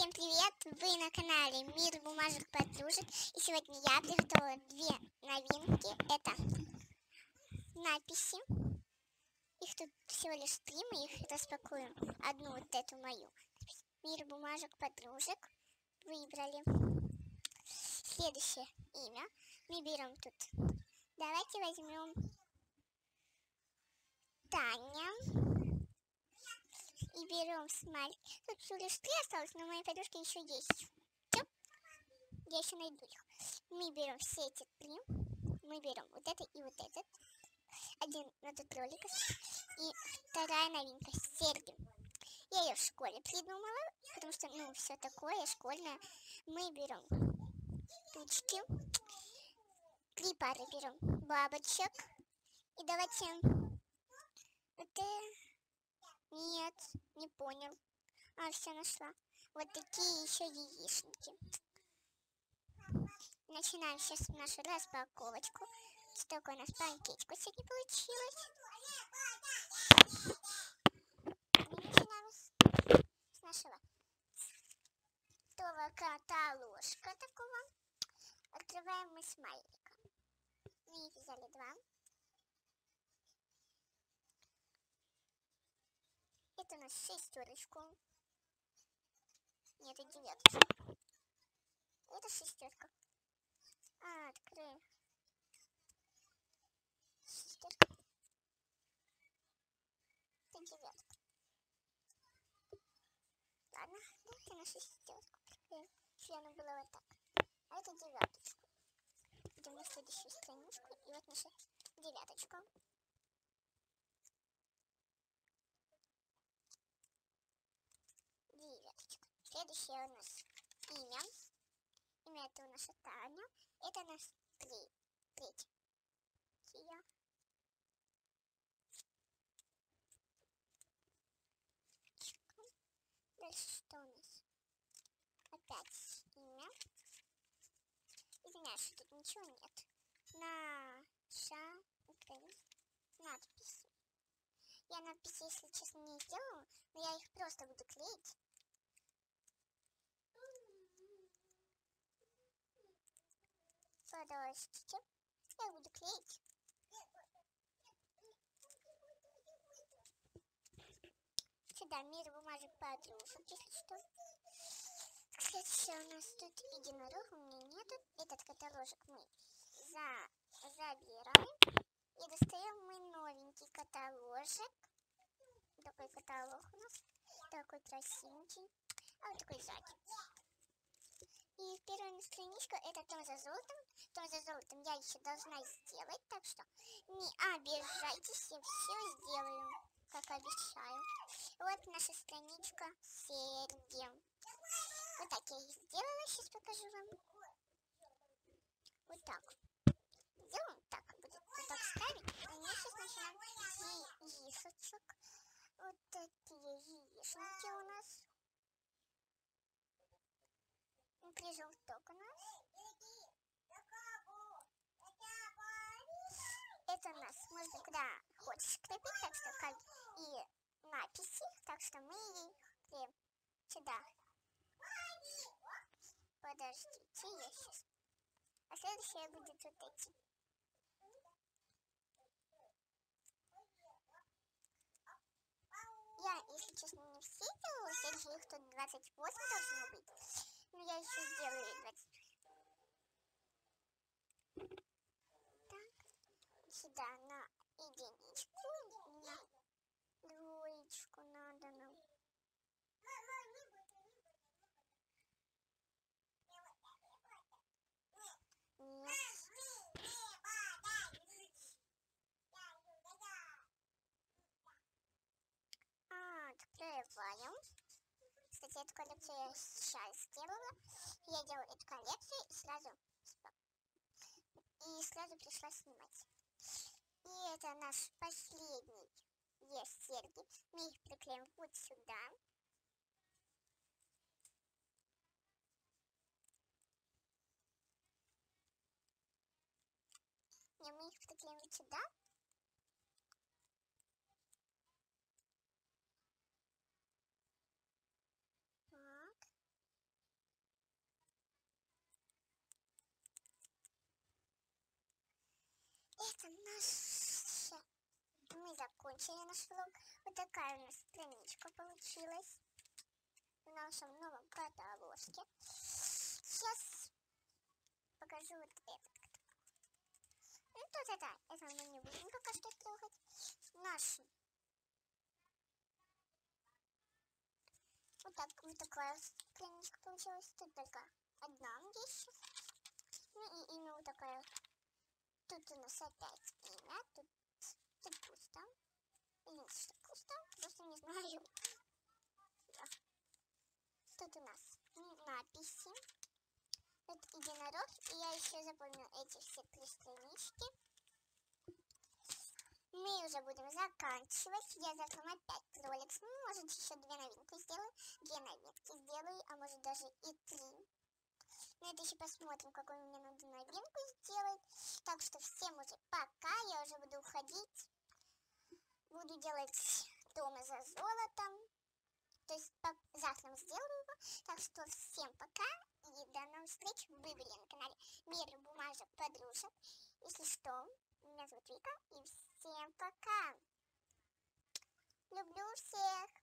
Всем привет! Вы на канале Мир бумажек подружек. И сегодня я приготовила две новинки. Это надписи. Их тут всего лишь три, мы их распакуем. Одну вот эту мою. Мир бумажек подружек. Выбрали. Следующее имя. Мы берем тут. Давайте возьмем Таня и берем смайлик. Тут всего лишь три осталось, но моей подружки еще есть. Все. Я еще найду их. Мы берем все эти три. Мы берем вот это и вот этот. Один на тут ролик. И вторая новинка. Серьги. Я ее в школе придумала, потому что, ну, все такое школьное. Мы берем тучки. Три пары берем бабочек. И давайте вот это нет, не понял. А, все нашла. Вот такие еще яичники. Начинаем сейчас нашу распаковочку. Что такое у нас панкетику сегодня получилось. Начинаем с, нашего того каталожка такого. Открываем мы смайлика. Мы взяли два. Это у нас шестерочку. Нет, это девяточка. Это шестерка. А, открою. Шестерка. Это девятка. Ладно, давайте на шестерку. Если она была вот так. А это девяточка. Идем на следующую страничку. И вот наша девяточка. Следующее у нас имя. Имя это у нас Таня. Это нас три. Третья. Дальше что у нас? Опять имя. Извиняюсь, что тут ничего нет. Наша надписи. Я надписи, если честно, не сделала, но я их просто буду клеить. Подождите. Я буду клеить. Сюда мир бумажек подружек, если что. Следующее у нас тут единорог, у меня нету. Этот каталожек мы за, забираем. И достаем мы новенький каталожек. Такой каталог у нас. Такой красивенький. А вот такой сзади. Страничка это том за золотом. Том за золотом я еще должна сделать, так что не обижайтесь, я все сделаю, как обещаю. Вот наша страничка серьги. Вот так я их сделала, сейчас покажу вам. Вот так. Сделаем так, будет вот так ставить. И мы сейчас начинаем яичек. Вот такие яичники у нас ток у нас. Это нас можно куда хочешь крепить, так что как и надписи, так что мы их крепим сюда. Подождите, я сейчас. А следующее будет вот эти. Я, если честно, не все делала, здесь их тут 28 должно быть. Ну, я еще сделаю 20. Так, сюда на единичку, на двоечку надо нам. Открываем кстати, эту коллекцию я сейчас сделала. Я делала эту коллекцию и сразу и сразу пришла снимать. И это наш последний есть серьги. Мы их приклеим вот сюда. И мы их приклеим вот сюда. Наша... Мы закончили наш влог. Вот такая у нас страничка получилась в нашем новом каталожке. Сейчас покажу вот этот. Ну, тут это, это мы не будем пока что трогать. Наш. Вот так, вот такая страничка получилась. Тут только одна вещь. Ну и имя вот такая. Тут у нас опять имя. Тут, тут пусто. Или что пусто? Просто не знаю. Да. Тут у нас надписи. Тут единорог. И я еще запомнил эти все три странички. Мы уже будем заканчивать. Я завтра опять ролик. Может еще две новинки сделаю. Две новинки сделаю, а может даже и три. Но это еще посмотрим, какую мне надо новинку. Так что всем уже пока. Я уже буду уходить. Буду делать дома за золотом. То есть завтра сделаю его. Так что всем пока. И до новых встреч в выборе на канале Мир бумажек подружек. Если что, меня зовут Вика. И всем пока. Люблю всех.